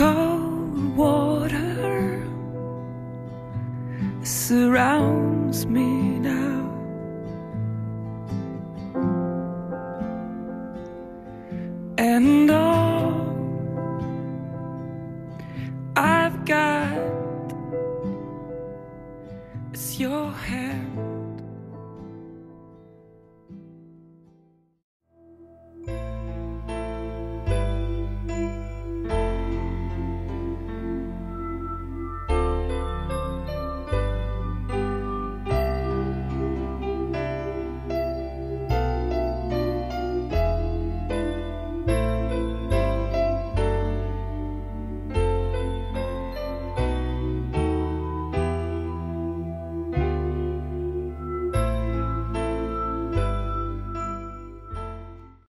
cold water surrounds me now. And all I've got is your hand.